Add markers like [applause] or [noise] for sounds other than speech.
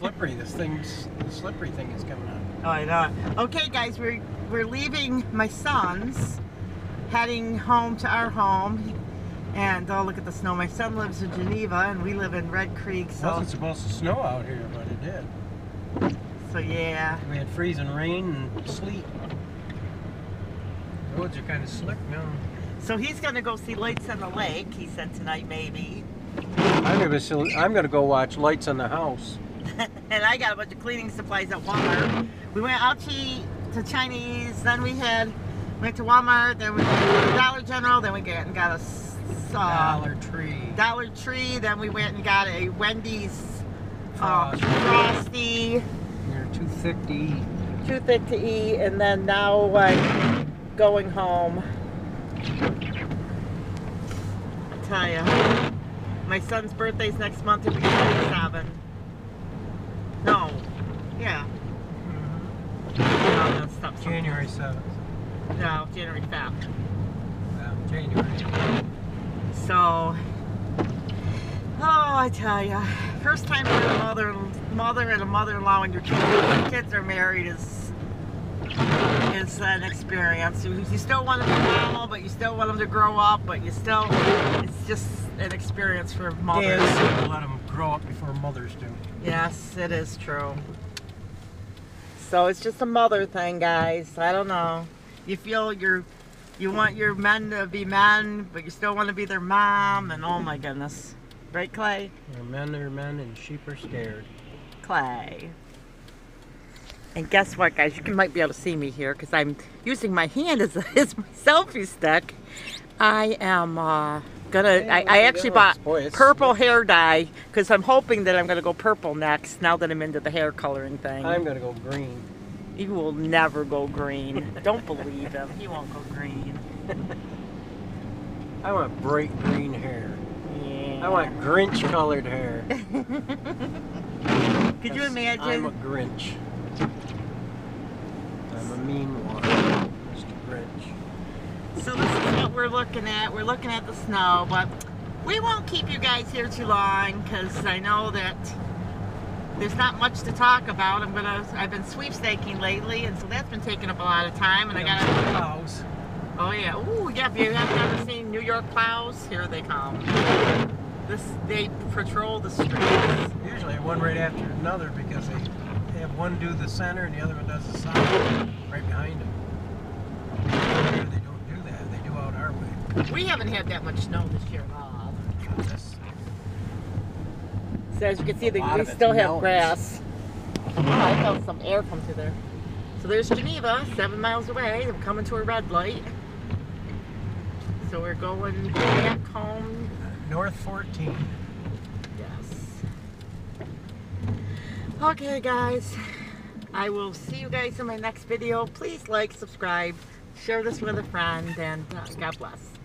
slippery. This thing's the slippery thing is coming on. Oh, I know. Okay, guys, we're we're leaving my son's, heading home to our home, and oh, look at the snow. My son lives in Geneva, and we live in Red Creek, It so wasn't supposed to snow out here, but it did. so yeah. We had freezing rain and sleet. Roads are kind of slick now. So he's gonna go see lights on the lake. He said tonight maybe, I'm gonna see- I'm gonna go watch lights on the house. [laughs] and I got a bunch of cleaning supplies at Walmart. We went out to to Chinese, then we had went to Walmart, then we went to Dollar General, then we got and got a uh, Dollar Tree. Dollar Tree. Then we went and got a Wendy's uh, Frosty. You're too thick to eat. too thick to eat, and then now I'm going home. I tell ya, my son's birthday's next month. He'll be 27. Yeah. Mm-hmm. No, no, stop. January 7th. No, January 5th. Yeah, January. So, oh, I tell ya, first time for a mother, mother and a mother-in-law when your kids, when kids are married is is an experience. You, you still want them to mama, but you still want them to grow up, but you still, it's just an experience for mothers. Dads let them grow up before mothers do. Yes, it is true. So it's just a mother thing, guys. I don't know. You feel you're, you want your men to be men, but you still want to be their mom, and oh my goodness. Right, Clay? Your men are men and sheep are scared. Clay. And guess what, guys? You might be able to see me here because I'm using my hand as, a, as my selfie stick. I am uh, gonna. I, I actually bought purple hair dye because I'm hoping that I'm gonna go purple next. Now that I'm into the hair coloring thing. I'm gonna go green. He will never go green. [laughs] Don't believe him. He won't go green. [laughs] I want bright green hair. Yeah. I want Grinch colored hair. [laughs] Could you imagine? I'm a Grinch. I'm a mean one. Mr. Grinch. So this is what we're looking at. We're looking at the snow, but we won't keep you guys here too long because I know that there's not much to talk about. I'm gonna. I've been sweepstaking lately, and so that's been taking up a lot of time. And I gotta. House. Oh yeah. Ooh yeah. If you have never seen New York plows, here they come. This they patrol the streets. Usually one right after another because they, they have one do the center and the other one does the side right behind them. Here they don't do that. They do out our way. [laughs] We haven't had that much snow this year at all. So as you can see, they, lot we still have melts. grass. Oh, I felt some air come through there. So there's Geneva, seven miles away. I'm coming to a red light. So we're going back home. North 14. Yes. Okay, guys. I will see you guys in my next video. Please like, subscribe, share this with a friend, and uh, God bless.